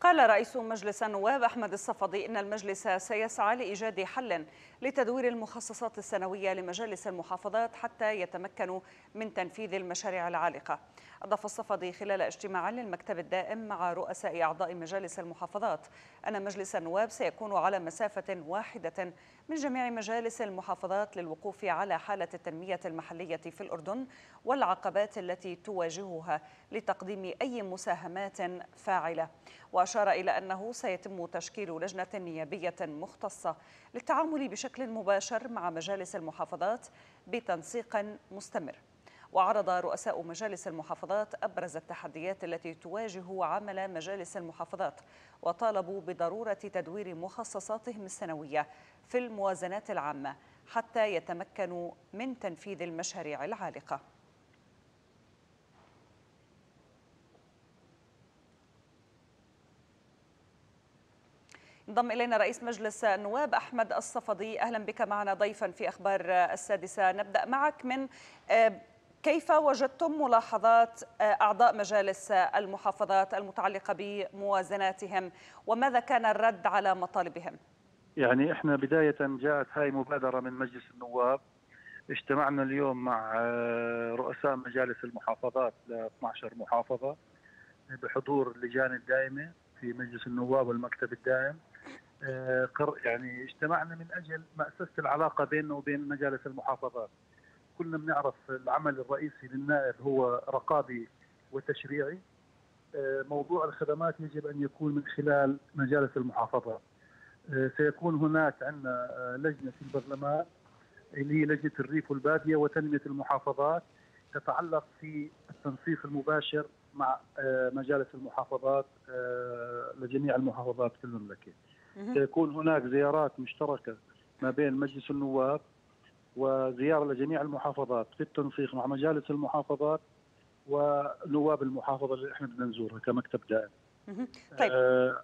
قال رئيس مجلس النواب أحمد الصفدي إن المجلس سيسعى لإيجاد حل لتدوير المخصصات السنوية لمجالس المحافظات حتى يتمكنوا من تنفيذ المشاريع العالقة. أضاف الصفدي خلال اجتماع للمكتب الدائم مع رؤساء أعضاء مجالس المحافظات. أن مجلس النواب سيكون على مسافة واحدة من جميع مجالس المحافظات للوقوف على حالة التنمية المحلية في الأردن والعقبات التي تواجهها لتقديم أي مساهمات فاعلة. وأشار إلى أنه سيتم تشكيل لجنة نيابية مختصة للتعامل بشكل مباشر مع مجالس المحافظات بتنسيق مستمر. وعرض رؤساء مجالس المحافظات أبرز التحديات التي تواجه عمل مجالس المحافظات وطالبوا بضرورة تدوير مخصصاتهم السنوية في الموازنات العامة حتى يتمكنوا من تنفيذ المشاريع العالقة. انضم إلينا رئيس مجلس النواب أحمد الصفدي. أهلا بك معنا ضيفا في أخبار السادسة. نبدأ معك من كيف وجدتم ملاحظات أعضاء مجالس المحافظات المتعلقة بموازناتهم؟ وماذا كان الرد على مطالبهم؟ يعني إحنا بداية جاءت هاي مبادرة من مجلس النواب. اجتمعنا اليوم مع رؤساء مجالس المحافظات ل 12 محافظة بحضور اللجان الدائمة في مجلس النواب والمكتب الدائم. يعني اجتمعنا من أجل مأسسة العلاقة بيننا وبين مجالس المحافظات. كلنا بنعرف العمل الرئيسي للنائب هو رقابي وتشريعي. موضوع الخدمات يجب أن يكون من خلال مجالس المحافظات سيكون هناك عندنا لجنة في البرلمان اللي هي لجنة الريف والبادية وتنمية المحافظات تتعلق في التنسيق المباشر مع مجالس المحافظات لجميع المحافظات في المملكة. سيكون هناك زيارات مشتركة ما بين مجلس النواب وزيارة لجميع المحافظات في التنسيق مع مجالس المحافظات ونواب المحافظة اللي إحنا بدنا نزورها كمكتب دائم. طيب آه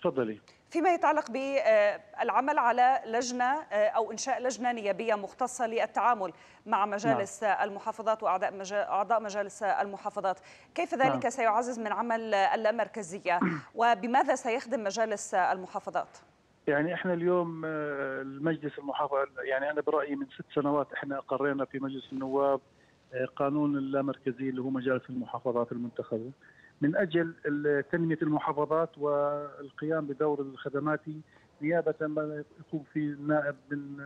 تفضلي. فيما يتعلق بالعمل على لجنة أو إنشاء لجنة نيابية مختصة للتعامل مع مجالس نعم. المحافظات وأعضاء أعضاء مجالس المحافظات، كيف ذلك نعم. سيعزز من عمل اللامركزيه وبماذا سيخدم مجالس المحافظات؟ يعني إحنا اليوم المجلس المحافظه يعني أنا برأيي من ست سنوات إحنا اقرينا في مجلس النواب قانون اللامركزيه اللي هو مجالس المحافظات المنتخبة من أجل تنمية المحافظات والقيام بدور الخدماتي نيابة ما يقوم فيه النائب من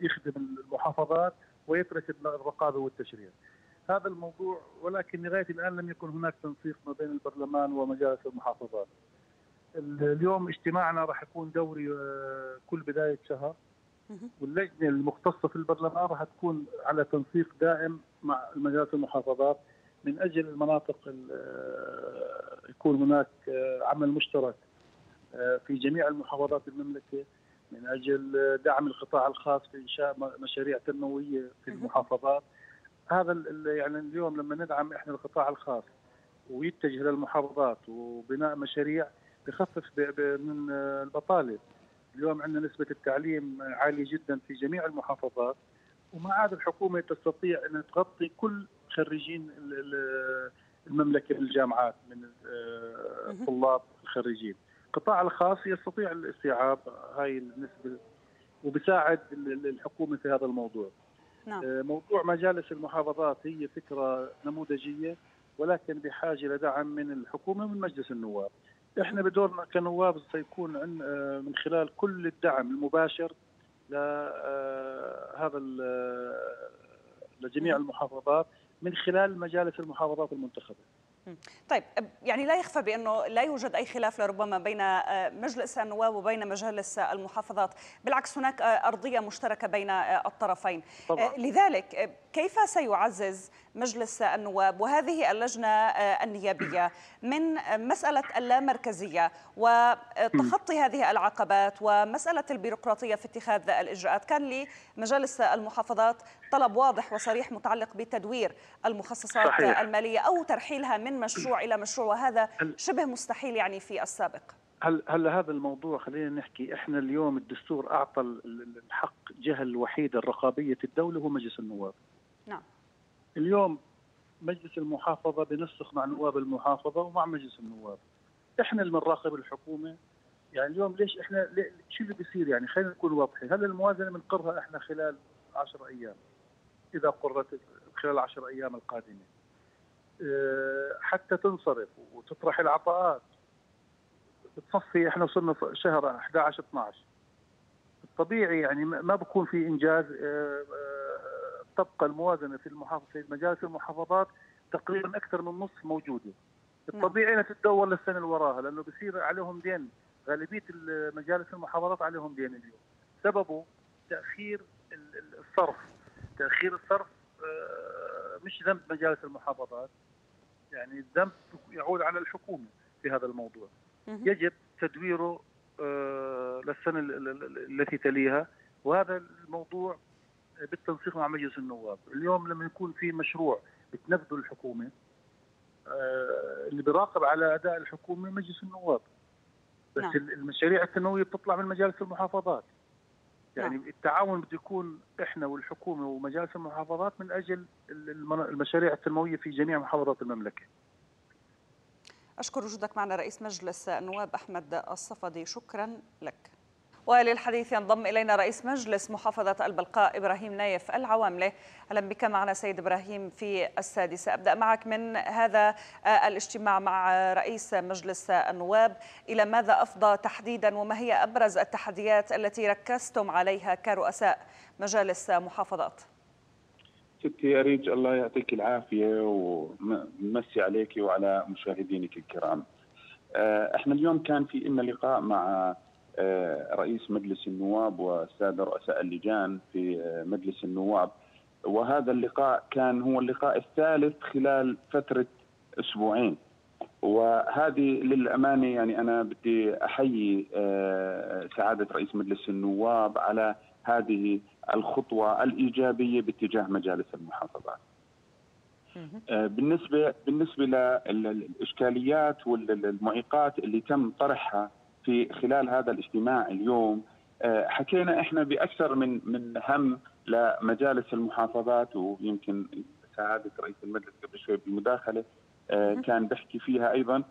يخدم المحافظات ويترك الرقابة والتشريع. هذا الموضوع ولكن لغاية الآن لم يكن هناك تنسيق ما بين البرلمان ومجالس المحافظات. اليوم اجتماعنا راح يكون دوري كل بداية شهر. واللجنة المختصة في البرلمان راح تكون على تنسيق دائم مع مجالس المحافظات. من أجل المناطق يكون هناك عمل مشترك في جميع المحافظات المملكة. من أجل دعم القطاع الخاص في إنشاء مشاريع تنموية في المحافظات. هذا يعني اليوم لما ندعم إحنا القطاع الخاص ويتجه للمحافظات وبناء مشاريع بخفف من البطالة. اليوم عندنا نسبة التعليم عالية جدا في جميع المحافظات وما عاد الحكومة تستطيع أن تغطي كل خريجين المملكة بالجامعات من الطلاب الخريجين. القطاع الخاص يستطيع الاستيعاب هاي النسبة وبساعد الحكومة في هذا الموضوع. نعم. موضوع مجالس المحافظات هي فكرة نموذجية ولكن بحاجة لدعم من الحكومة ومن مجلس النواب. إحنا بدورنا كنواب سيكون من خلال كل الدعم المباشر لهذا لجميع المحافظات من خلال مجالس المحافظات المنتخبة. طيب يعني لا يخفى بأنه لا يوجد أي خلاف لربما بين مجلس النواب وبين مجالس المحافظات، بالعكس هناك أرضية مشتركة بين الطرفين. طبعا. لذلك كيف سيعزز مجلس النواب وهذه اللجنة النيابية من مسألة اللامركزية وتخطي هذه العقبات ومسألة البيروقراطية في اتخاذ الإجراءات، كان لمجالس المحافظات طلب واضح وصريح متعلق بتدوير المخصصات صحيح. المالية أو ترحيلها من مشروع إلى مشروع وهذا شبه مستحيل يعني في السابق هل هلا هذا الموضوع خلينا نحكي إحنا اليوم الدستور أعطى الحق الجهه الوحيده الرقابية الدولة هو مجلس النواب. نعم. اليوم مجلس المحافظة بنسق مع نواب المحافظة ومع مجلس النواب. إحنا اللي بنراقب الحكومة يعني اليوم ليش إحنا ليه شو اللي بيصير يعني خلينا نكون واضحين هل الموازنة بنقرها إحنا خلال 10 أيام إذا قررت خلال العشر أيام القادمة حتى تنصرف وتطرح العطاءات. بتصفي إحنا وصلنا شهر 11 12 الطبيعي يعني ما بكون في إنجاز أه أه تبقى الموازنة في المحافظه في مجالس المحافظات تقريبا أكثر من نص موجودة. الطبيعي إنها تتدور للسنة اللي وراها لأنه بصير عليهم دين. غالبية مجالس المحافظات عليهم دين اليوم. سببه تأخير الصرف. تأخير الصرف مش ذنب مجالس المحافظات. يعني الذنب يعود على الحكومة في هذا الموضوع. يجب تدويره للسنة التي تليها. وهذا الموضوع بالتنسيق مع مجلس النواب. اليوم لما يكون في مشروع بتنفذه الحكومة اللي بيراقب على أداء الحكومة مجلس النواب. بس نعم. المشاريع التنمويه بتطلع من مجالس المحافظات. يعني نعم. التعاون بده يكون إحنا والحكومة ومجالس المحافظات من أجل المشاريع التنموية في جميع محافظات المملكة. أشكر وجودك معنا رئيس مجلس النواب أحمد الصفدي شكرا لك. وللحديث ينضم إلينا رئيس مجلس محافظة البلقاء إبراهيم نايف العواملة. أهلا بك معنا سيد إبراهيم في السادسة. أبدأ معك من هذا الاجتماع مع رئيس مجلس النواب. إلى ماذا أفضى تحديدا وما هي أبرز التحديات التي ركزتم عليها كرؤساء مجالس محافظات؟ ستي أريج الله يعطيك العافية ومسي عليك وعلى مشاهدينك الكرام. إحنا اليوم كان في لنا لقاء مع رئيس مجلس النواب والساده رؤساء اللجان في مجلس النواب. وهذا اللقاء كان هو اللقاء الثالث خلال فترة أسبوعين. وهذه للأمانة يعني أنا بدي أحيي سعادة رئيس مجلس النواب على هذه الخطوة الإيجابية باتجاه مجالس المحافظات. بالنسبة بالنسبة للاشكاليات والمعيقات اللي تم طرحها في خلال هذا الاجتماع اليوم حكينا إحنا بأكثر من من هم لمجالس المحافظات ويمكن سعادة رئيس المجلس قبل شوي بالمداخلة كان بحكي فيها أيضا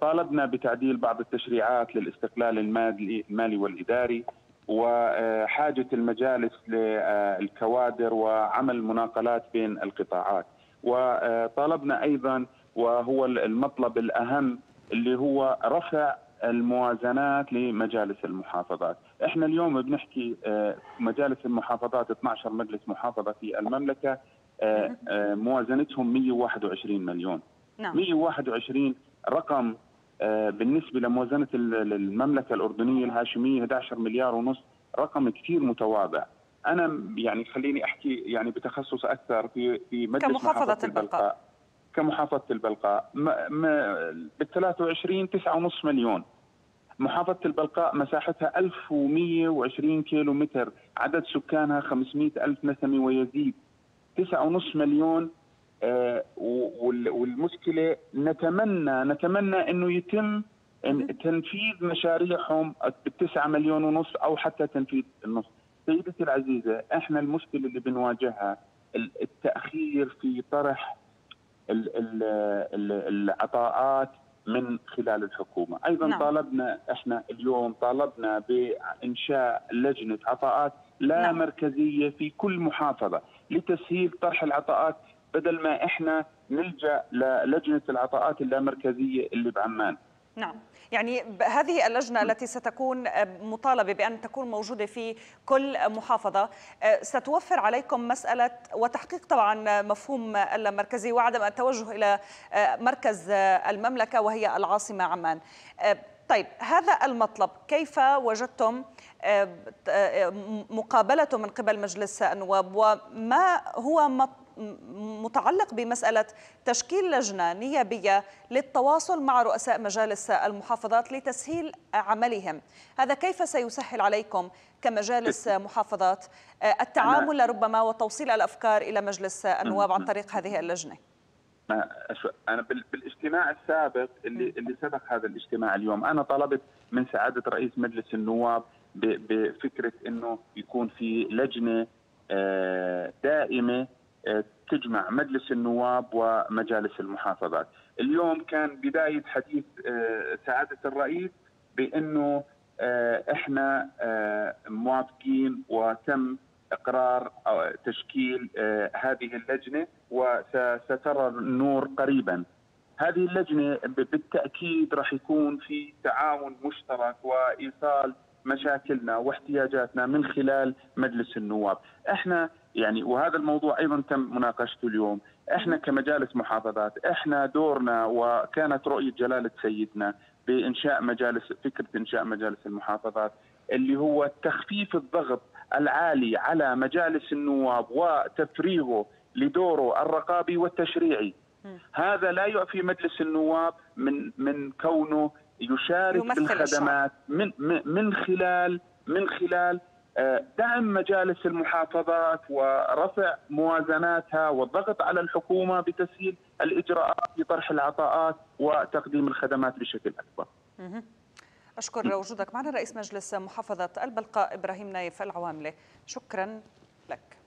طالبنا بتعديل بعض التشريعات للاستقلال المالي المالي والإداري وحاجة المجالس للكوادر وعمل مناقلات بين القطاعات. وطالبنا أيضا وهو المطلب الأهم اللي هو رفع الموازنات لمجالس المحافظات. إحنا اليوم بنحكي مجالس المحافظات 12 مجلس محافظة في المملكة موازنتهم 121 مليون. نعم. 121 رقم بالنسبة لموازنة المملكة الأردنية الهاشمية 11 مليار ونص رقم كثير متواضع. أنا يعني خليني أحكي يعني بتخصص أكثر في في مجلس كمحافظة البلقاء. كمحافظة البلقاء. بال 23 9.5 مليون. محافظة البلقاء مساحتها 1120 كيلو متر عدد سكانها 500 ألف نسمة ويزيد. 9.5 مليون آه والمشكلة نتمنى نتمنى أنه يتم تنفيذ مشاريعهم بالتسعة مليون ونص أو حتى تنفيذ النص. سيدتي العزيزة إحنا المشكلة اللي بنواجهها التأخير في طرح العطاءات من خلال الحكومة، أيضا نعم. طالبنا إحنا اليوم طالبنا بإنشاء لجنة عطاءات لا نعم. مركزية في كل محافظة لتسهيل طرح العطاءات بدل ما إحنا نلجأ للجنة العطاءات اللامركزيه اللي بعمان. نعم. يعني هذه اللجنة التي ستكون مطالبة بأن تكون موجودة في كل محافظة ستوفر عليكم مسألة وتحقيق طبعا مفهوم اللامركزي وعدم التوجه إلى مركز المملكة وهي العاصمة عمان. طيب هذا المطلب كيف وجدتم مقابلته من قبل مجلس النواب؟ وما هو متعلق بمسألة تشكيل لجنة نيابية للتواصل مع رؤساء مجالس المحافظات لتسهيل عملهم. هذا كيف سيسهل عليكم كمجالس محافظات التعامل ربما وتوصيل الأفكار إلى مجلس النواب عن طريق هذه اللجنة؟ أنا بالاجتماع السابق اللي اللي سبق هذا الاجتماع اليوم أنا طلبت من سعادة رئيس مجلس النواب بفكرة إنه يكون في لجنة دائمة تجمع مجلس النواب ومجالس المحافظات اليوم كان بداية حديث سعادة الرئيس بأنه إحنا موافقين وتم إقرار تشكيل هذه اللجنة وسترى النور قريبا. هذه اللجنة بالتأكيد راح يكون في تعاون مشترك وإيصال مشاكلنا واحتياجاتنا من خلال مجلس النواب إحنا يعني وهذا الموضوع أيضا تم مناقشته اليوم. إحنا كمجالس محافظات إحنا دورنا وكانت رؤية جلالة سيدنا بإنشاء مجالس فكرة إنشاء مجالس المحافظات اللي هو تخفيف الضغط العالي على مجالس النواب وتفريغه لدوره الرقابي والتشريعي. هذا لا يعفي مجلس النواب من من كونه يشارك بالخدمات من من خلال من خلال دعم مجالس المحافظات ورفع موازناتها والضغط على الحكومة بتسهيل الإجراءات في طرح العطاءات وتقديم الخدمات بشكل أكبر. أشكر وجودك معنا رئيس مجلس محافظة البلقاء إبراهيم نايف العواملة، شكرا لك.